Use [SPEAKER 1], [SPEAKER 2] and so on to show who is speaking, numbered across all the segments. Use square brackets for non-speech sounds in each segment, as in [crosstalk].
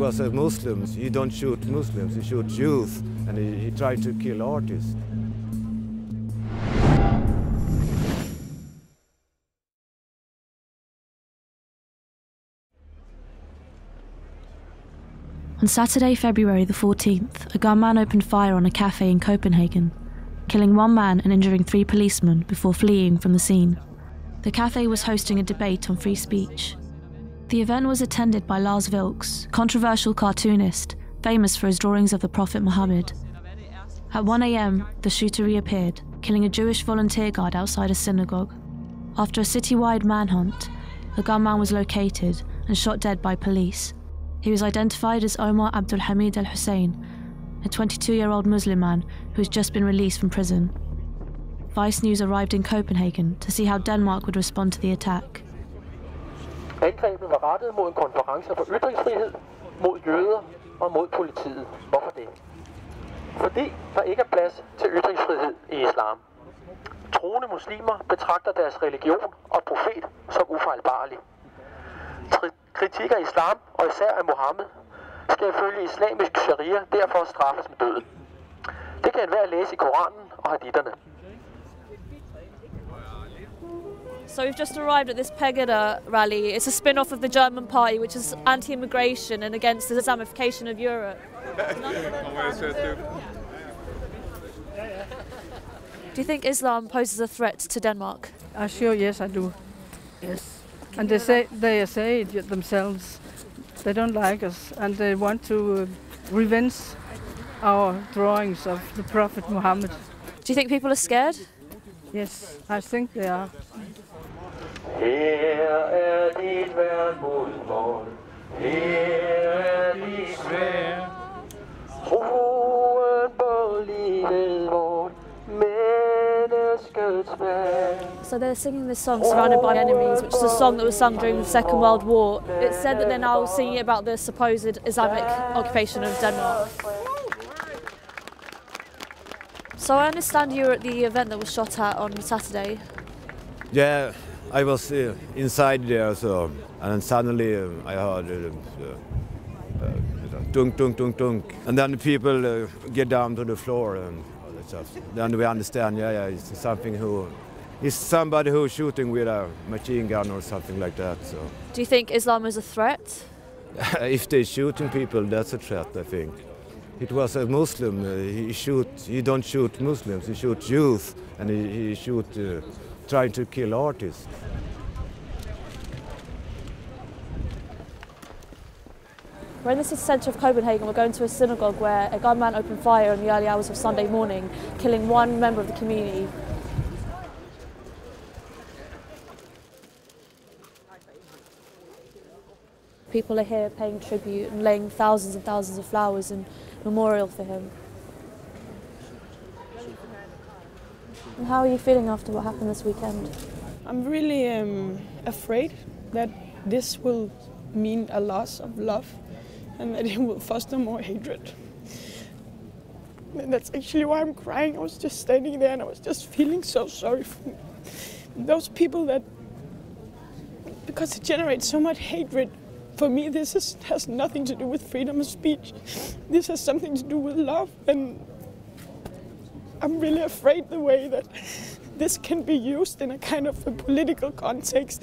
[SPEAKER 1] was a Muslim. He don't shoot Muslims, he shoot Jews, and he, he tried to kill artists.
[SPEAKER 2] On Saturday, February the 14th, a gunman opened fire on a cafe in Copenhagen, killing one man and injuring three policemen before fleeing from the scene. The cafe was hosting a debate on free speech. The event was attended by Lars Vilks, controversial cartoonist, famous for his drawings of the Prophet Muhammad. At 1 am, the shooter reappeared, killing a Jewish volunteer guard outside a synagogue. After a citywide manhunt, the gunman was located and shot dead by police. He was identified as Omar Abdul Hamid Al Hussein, a 22 year old Muslim man who has just been released from prison. Vice News arrived in Copenhagen to see how Denmark would respond to the attack.
[SPEAKER 3] Angrebet var rettet mod en konference for ytringsfrihed, mod jøder og mod politiet. Hvorfor det? Fordi der ikke er plads til ytringsfrihed i islam. Troende muslimer betragter deres religion og profet som ufejlbarlig. Kritik af islam, og især af Mohammed, skal ifølge islamisk sharia derfor straffes med døden. Det kan enhver læse i Koranen og haditterne.
[SPEAKER 4] So we've just arrived at this Pegida rally. It's a spin-off of the German party, which is anti-immigration and against the Islamification of Europe. do you think Islam poses a threat to Denmark?
[SPEAKER 5] Uh, sure, yes, I do. Yes. And they say they say it themselves. They don't like us, and they want to uh, revenge our drawings of the Prophet Muhammad.
[SPEAKER 4] Do you think people are scared?
[SPEAKER 5] Yes, I think they are.
[SPEAKER 3] Her er dit verdensmål, her er dit svær. Troen på livet vort, menneskets svær.
[SPEAKER 4] So they're singing this song, Surrounded by Enemies, which is a song that was sung during the Second World War. It's said that they're now singing about the supposed Islamic occupation of Denmark. So I understand you were at the event that was shot at on Saturday.
[SPEAKER 1] Yeah, I was uh, inside there, so and then suddenly I heard uh, uh, dunk, dunk, dunk, dunk, and then the people uh, get down to the floor and all that stuff. Then we understand, yeah, yeah, it's something who, it's somebody who's shooting with a machine gun or something like that. So
[SPEAKER 4] Do you think Islam is a threat? [laughs]
[SPEAKER 1] if they're shooting people, that's a threat, I think. It was a Muslim. Uh, he shoot. He don't shoot Muslims. He shoot Jews, and he, he shoot uh, trying to kill artists.
[SPEAKER 4] We're in the city centre of Copenhagen. We're going to a synagogue where a gunman opened fire in the early hours of Sunday morning, killing one member of the community. People are here paying tribute and laying thousands and thousands of flowers in memorial for him. How are you feeling after what happened this weekend?
[SPEAKER 6] I'm really um, afraid that this will mean a loss of love and that it will foster more hatred. And that's actually why I'm crying. I was just standing there and I was just feeling so sorry for those people that, because it generates so much hatred. For me, this is, has nothing to do with freedom of speech. This has something to do with love, and I'm really afraid the way that this can be used in a kind of a political context.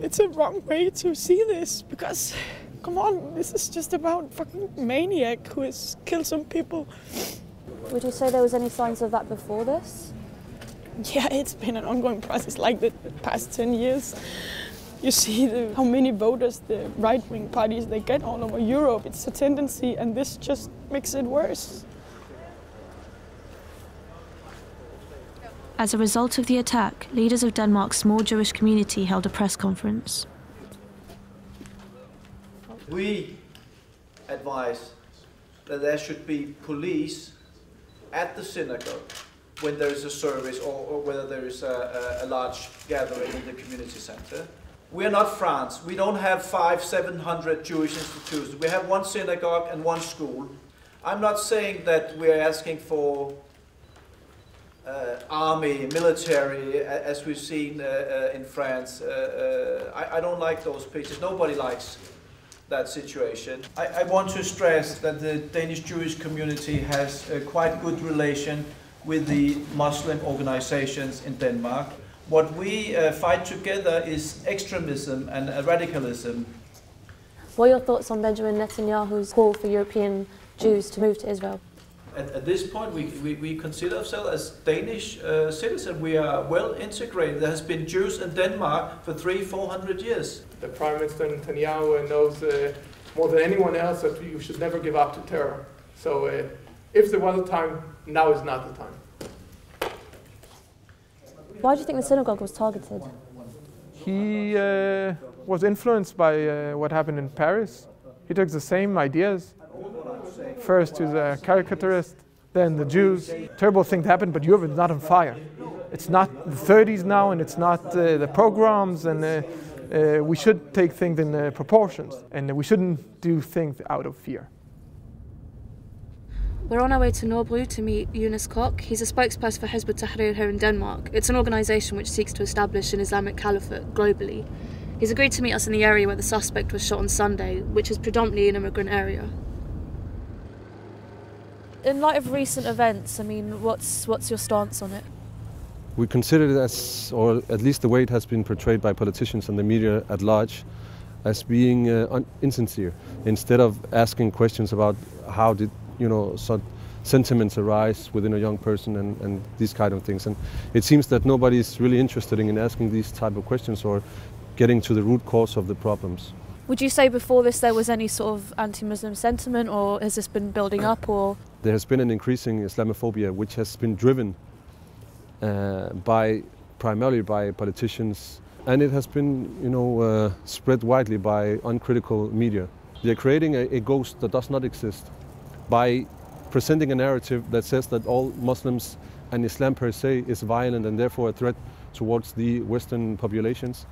[SPEAKER 6] It's a wrong way to see this because, come on, this is just about fucking maniac who has killed some people.
[SPEAKER 4] Would you say there was any signs of that before this?
[SPEAKER 6] Yeah, it's been an ongoing process like the past 10 years. You see the, how many voters the right-wing parties they get all over Europe. It's a tendency, and this just makes it worse.
[SPEAKER 2] As a result of the attack, leaders of Denmark's small Jewish community held a press conference.
[SPEAKER 7] We advise that there should be police at the synagogue when there is a service or, or whether there is a, a, a large gathering in the community center. We are not France. We don't have five, seven hundred Jewish institutions. We have one synagogue and one school. I'm not saying that we're asking for uh, army, military, as we've seen uh, uh, in France. Uh, uh, I, I don't like those pictures. Nobody likes that situation. I, I want to stress that the Danish Jewish community has a quite good relation with the Muslim organizations in Denmark. What we uh, fight together is extremism and radicalism.
[SPEAKER 4] What are your thoughts on Benjamin Netanyahu's call for European Jews to move to Israel?
[SPEAKER 7] At, at this point, we, we, we consider ourselves as Danish uh, citizens. We are well integrated. There has been Jews in Denmark for three, four hundred years.
[SPEAKER 8] The Prime Minister Netanyahu knows uh, more than anyone else that you should never give up to terror. So uh, if there was a time, now is not the time.
[SPEAKER 4] Why do you think the synagogue was targeted?
[SPEAKER 8] He uh, was influenced by uh, what happened in Paris. He took the same ideas. First to the caricaturist, then the Jews. Terrible thing happened, but Europe is not on fire. It's not the 30s now, and it's not uh, the pogroms, and uh, uh, we should take things in uh, proportions, and we shouldn't do things out of fear.
[SPEAKER 2] We're on our way to Nørrebro to meet Junes Kock. He's a spokesperson for Hizb ut-Tahrir here in Denmark. It's an organisation which seeks to establish an Islamic caliphate globally. He's agreed to meet us in the area where the suspect was shot on Sunday, which is predominantly an immigrant area.
[SPEAKER 4] In light of recent events, I mean, what's what's your stance on it?
[SPEAKER 9] We consider it as, or at least the way it has been portrayed by politicians and the media at large, as being uh, un- insincere. Instead of asking questions about how did you know such sentiments arise within a young person and, and these kind of things, and it seems that nobody is really interested in asking these type of questions or getting to the root cause of the problems.
[SPEAKER 4] Would you say before this there was any sort of anti-Muslim sentiment, or has this been building up, or
[SPEAKER 9] There has been an increasing Islamophobia, which has been driven uh, by primarily by politicians, and it has been, you know, uh, spread widely by uncritical media. They are creating a, a ghost that does not exist by presenting a narrative that says that all Muslims and Islam per se is violent and therefore a threat towards the Western populations.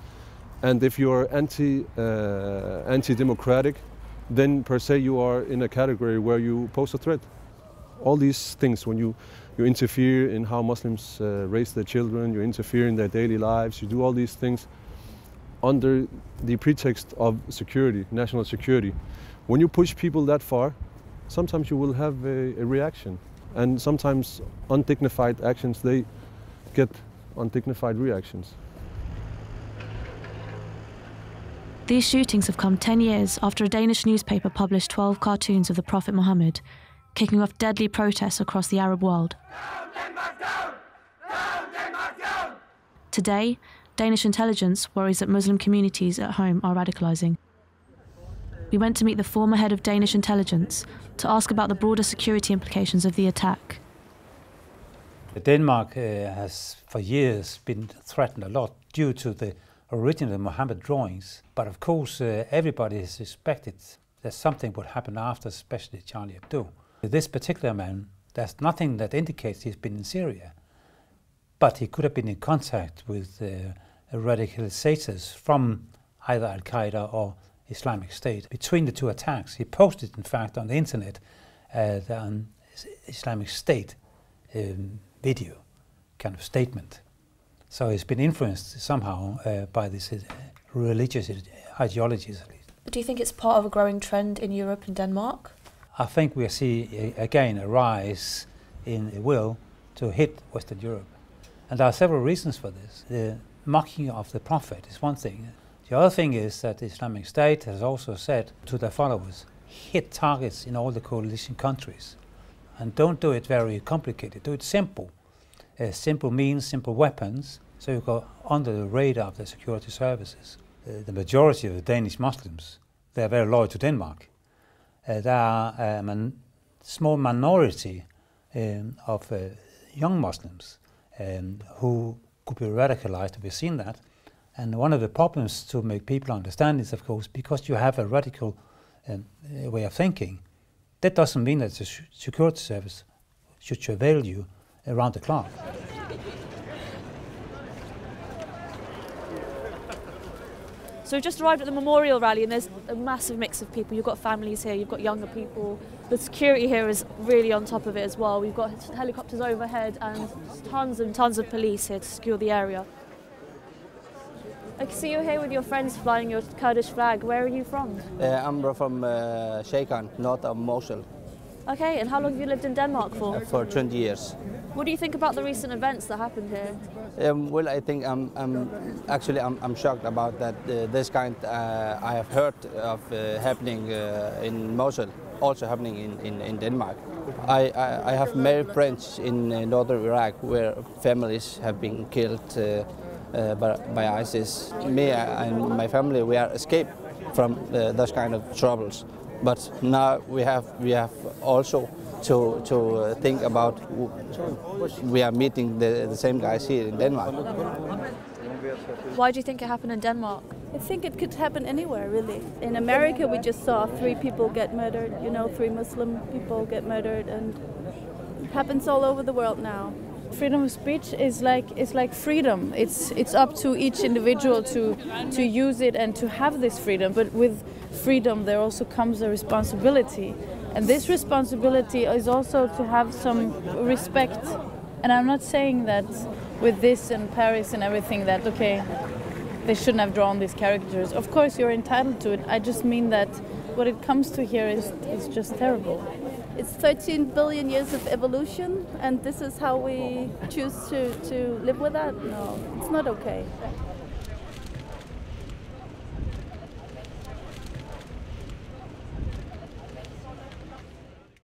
[SPEAKER 9] And if you are anti, uh, anti-democratic, then per se you are in a category where you pose a threat. All these things, when you, you interfere in how Muslims uh, raise their children, you interfere in their daily lives, you do all these things under the pretext of security, national security. When you push people that far, sometimes you will have a, a reaction. And sometimes undignified actions, they get undignified reactions.
[SPEAKER 2] These shootings have come 10 years after a Danish newspaper published 12 cartoons of the Prophet Muhammad, kicking off deadly protests across the Arab world. Today, Danish intelligence worries that Muslim communities at home are radicalising. We went to meet the former head of Danish intelligence to ask about the broader security implications of the attack.
[SPEAKER 10] Denmark uh, has for years been threatened a lot due to the original Mohammed drawings. But of course, uh, everybody has suspected that something would happen after, especially Charlie Hebdo. This particular man, there's nothing that indicates he's been in Syria, but he could have been in contact with uh, radicalizers from either Al Qaeda or Islamic State. Between the two attacks, he posted, in fact, on the internet uh, the um, Islamic State um, video kind of statement. So he's been influenced somehow uh, by this uh, religious ideologies, at least.
[SPEAKER 4] do you think it's part of a growing trend in Europe and Denmark?
[SPEAKER 10] I think we see again a rise in the will to hit Western Europe. And there are several reasons for this. The mocking of the Prophet is one thing. The other thing is that the Islamic State has also said to their followers, hit targets in all the coalition countries. And don't do it very complicated, do it simple. Uh, simple means, simple weapons, so you go under the radar of the security services. Uh, the majority of the Danish Muslims, they are very loyal to Denmark. Uh, there are a man- small minority um, of uh, young Muslims um, who could be radicalized, we've seen that. And one of the problems to make people understand is, of course, because you have a radical um, uh, way of thinking, that doesn't mean that the security service should surveil you around the clock.
[SPEAKER 4] So we've just arrived at the memorial rally, and there's a massive mix of people. You've got families here, you've got younger people. The security here is really on top of it as well. We've got helicopters overhead and tons and tons of police here to secure the area. I can see you're here with your friends flying your Kurdish flag. Where are you from?
[SPEAKER 11] Uh, I'm from uh, Shekan, north of Mosul,
[SPEAKER 4] Okay, and how long have you lived in Denmark for?
[SPEAKER 11] for 20 years.
[SPEAKER 4] What do you think about the recent events that happened here?
[SPEAKER 11] Um, well, I think I'm, I'm actually I'm, I'm shocked about that. Uh, this kind uh, I have heard of uh, happening uh, in Mosul, also happening in, in, in Denmark. I, I, I have many friends in uh, northern Iraq where families have been killed uh, uh, by, by ISIS. Me and my family we are escaped from uh, those kind of troubles, but now we have we have also to to uh, think about we are meeting the, the same guys here in Denmark.
[SPEAKER 4] Why do you think it happened in Denmark?
[SPEAKER 12] I think it could happen anywhere, really. In America, we just saw three people get murdered, you know, three Muslim people get murdered, and it happens all over the world now.
[SPEAKER 13] Freedom of speech is like is like freedom. It's it's up to each individual to to use it and to have this freedom. But with freedom, there also comes a responsibility, and this responsibility is also to have some respect. And I'm not saying that with this in Paris and everything that okay, they shouldn't have drawn these caricatures. Of course, you're entitled to it. I just mean that what it comes to here is is just terrible.
[SPEAKER 12] It's 13 billion years of evolution, and this is how we choose to, to live with that? No, it's not okay.